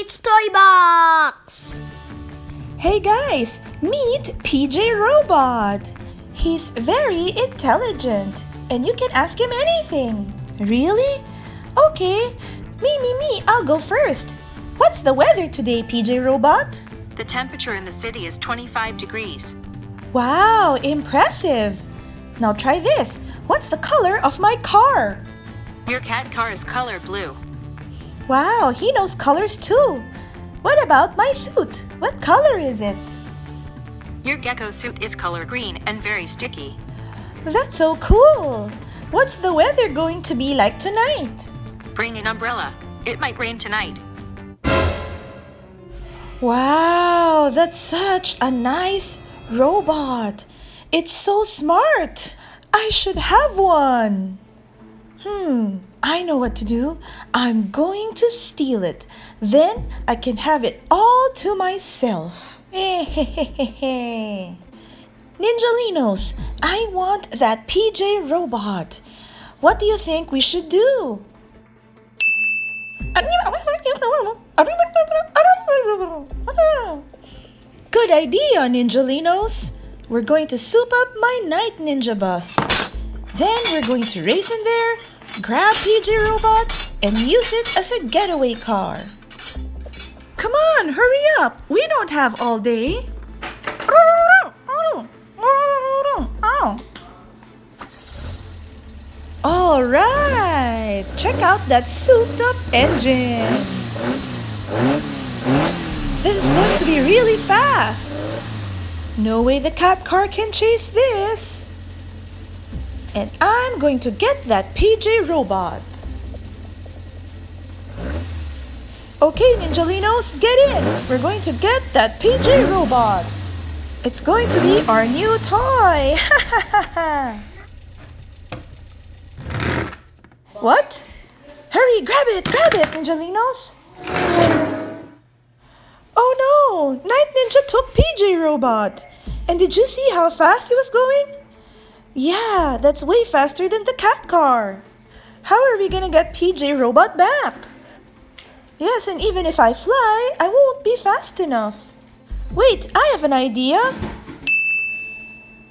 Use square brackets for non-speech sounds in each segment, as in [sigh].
Keith's Toy Box! Hey guys, meet PJ Robot. He's very intelligent and you can ask him anything. Really? Okay, me, me, me, I'll go first. What's the weather today, PJ Robot? The temperature in the city is 25 degrees. Wow, impressive. Now try this. What's the color of my car? Your cat car is color blue. Wow, he knows colors too. What about my suit? What color is it? Your gecko suit is color green and very sticky. That's so cool. What's the weather going to be like tonight? Bring an umbrella. It might rain tonight. Wow, that's such a nice robot. It's so smart. I should have one. Hmm, I know what to do. I'm going to steal it. Then I can have it all to myself. [laughs] Ninjalinos, I want that PJ robot. What do you think we should do? Good idea, Ninjalinos. We're going to soup up my night ninja bus. Then we're going to race in there, grab PJ Robot, and use it as a getaway car. Come on, hurry up. We don't have all day. All right, check out that souped up engine. This is going to be really fast. No way the cat car can chase this. And I'm going to get that PJ robot. Okay, Ninjalinos, get in. We're going to get that PJ robot. It's going to be our new toy. [laughs] what? Hurry, grab it, grab it, Ninjalinos. Oh no! Night Ninja took PJ Robot! And did you see how fast he was going? Yeah, that's way faster than the cat car. How are we gonna get PJ Robot back? Yes, and even if I fly, I won't be fast enough. Wait, I have an idea.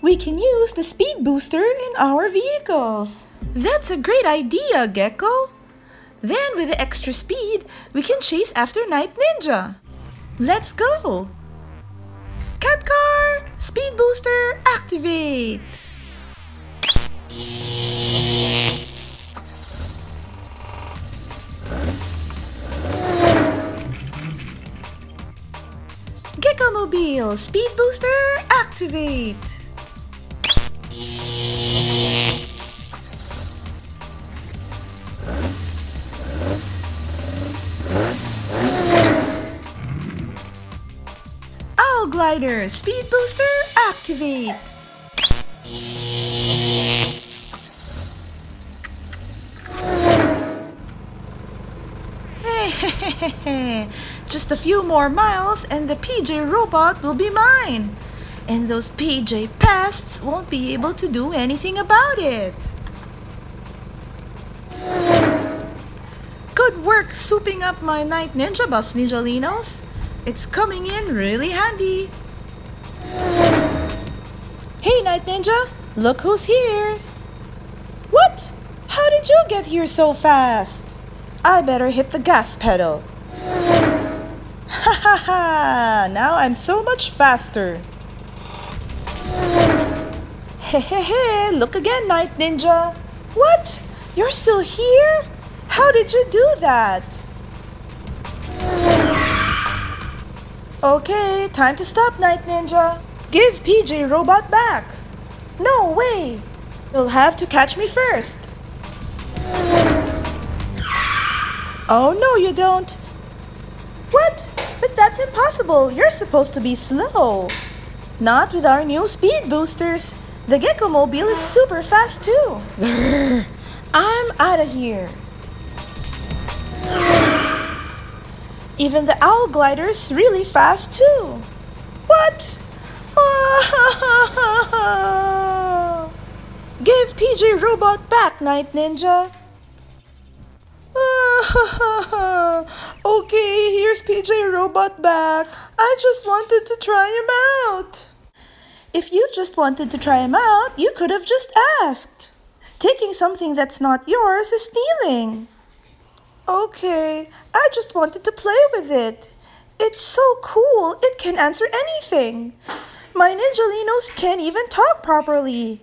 We can use the speed booster in our vehicles. That's a great idea, Gecko. Then, with the extra speed, we can chase after Night Ninja. Let's go! Cat car, speed booster, activate! Gecko Mobile, speed booster, activate! Owl Glider, speed booster, activate! [laughs] Just a few more miles and the PJ robot will be mine. And those PJ pests won't be able to do anything about it. Good work souping up my night ninja bus, Ninjalinos. It's coming in really handy. Hey, Night Ninja, look who's here. What? How did you get here so fast? I better hit the gas pedal. Ha ha ha! Now I'm so much faster. Hey, hey, hey, look again, Night Ninja. What? You're still here? How did you do that? Okay, time to stop, Night Ninja. Give PJ Robot back. No way. You'll have to catch me first. Oh, no, you don't. What? But that's impossible. You're supposed to be slow. Not with our new speed boosters. The Gecko Mobile is super fast too. [laughs] I'm out of here. Even the Owl Glider's really fast too. What? [laughs] Give PJ Robot back, Night Ninja. [laughs] okay, here's PJ Robot back. I just wanted to try him out. If you just wanted to try him out, you could have just asked. Taking something that's not yours is stealing. Okay, I just wanted to play with it. It's so cool, it can answer anything. My Ninjalinos can't even talk properly.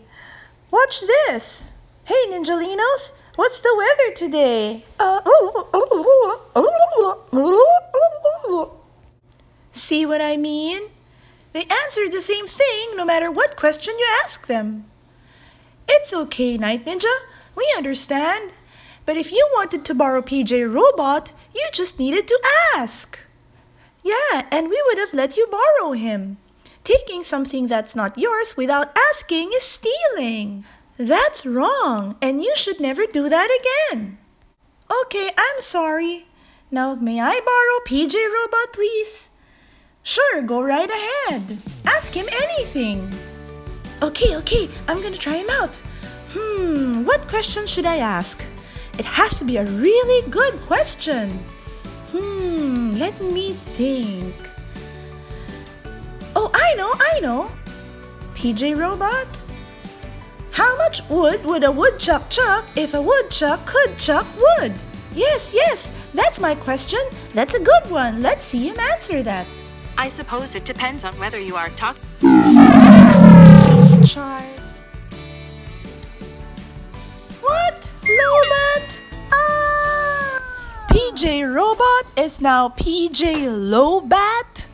Watch this. Hey, Ninjalinos, what's the weather today? See what I mean? They answer the same thing no matter what question you ask them. It's okay, Night Ninja. We understand. But if you wanted to borrow PJ Robot, you just needed to ask. Yeah, and we would have let you borrow him. Taking something that's not yours without asking is stealing. That's wrong, and you should never do that again. Okay, I'm sorry. Now, may I borrow PJ Robot, please? Sure, go right ahead. Ask him anything. Okay, okay, I'm gonna try him out. Hmm, what question should I ask? It has to be a really good question. Hmm, let me think. Oh, I know, I know. PJ Robot? How much wood would a woodchuck chuck if a woodchuck could chuck wood? Yes, yes, that's my question. That's a good one. Let's see him answer that. I suppose it depends on whether you are talking. Child. What? Lowbat? Ah! PJ Robot is now PJ Lowbat?